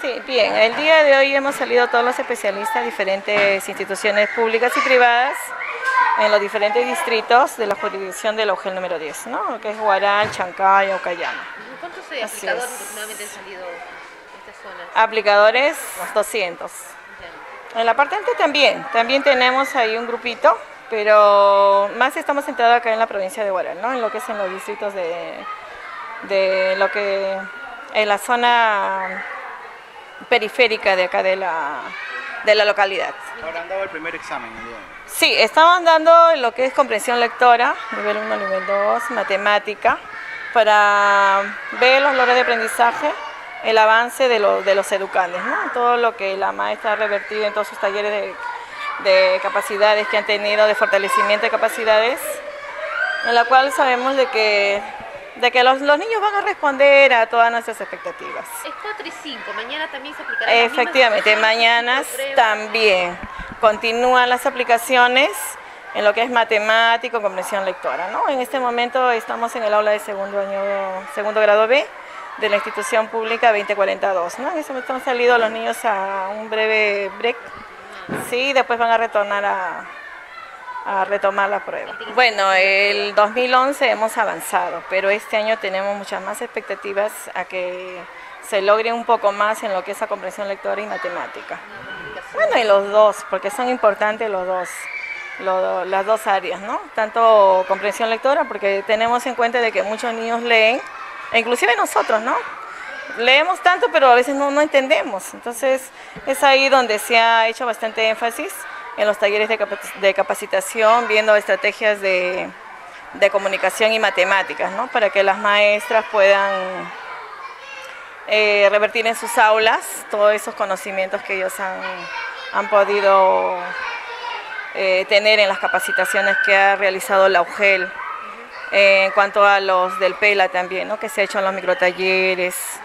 Sí, bien. El día de hoy hemos salido todos los especialistas, diferentes instituciones públicas y privadas en los diferentes distritos de la jurisdicción de la UGEL número 10, ¿no? que es Huaral, Chancay, Ocayama. ¿Cuántos eh, aplicadores aproximadamente han salido de esta zona? Aplicadores, 200. En la parte alta también, también tenemos ahí un grupito, pero más estamos centrados acá en la provincia de Huaral, ¿no? en lo que es en los distritos de, de lo que, en la zona periférica de acá de la, de la localidad. Ahora han dado el primer examen Sí, estamos dando lo que es comprensión lectora, nivel 1, nivel 2, matemática, para ver los logros de aprendizaje, el avance de, de los educantes, ¿no? todo lo que la maestra ha revertido en todos sus talleres de, de capacidades que han tenido, de fortalecimiento de capacidades, en la cual sabemos de que de que los, los, niños van a responder a todas nuestras expectativas. Es 4 y 5, mañana también se aplicará. Efectivamente, mañana también continúan las aplicaciones en lo que es matemático, comprensión lectora. ¿no? En este momento estamos en el aula de segundo año, segundo grado B de la institución pública 2042. ¿no? En este momento han salido los niños a un breve break. Sí, después van a retornar a, a retomar la prueba. Bueno, el 2011 hemos avanzado, pero este año tenemos muchas más expectativas a que se logre un poco más en lo que es la comprensión lectora y matemática. Bueno, y los dos, porque son importantes los dos, las dos áreas, ¿no? Tanto comprensión lectora, porque tenemos en cuenta de que muchos niños leen, e inclusive nosotros, ¿no? Leemos tanto, pero a veces no, no entendemos. Entonces, es ahí donde se ha hecho bastante énfasis en los talleres de capacitación, viendo estrategias de, comunicación y matemáticas, ¿no? para que las maestras puedan eh, revertir en sus aulas todos esos conocimientos que ellos han, podido eh, tener en las capacitaciones que ha realizado la UGEL. en cuanto a los del PELA también, ¿no? que se ha hecho en los microtalleres,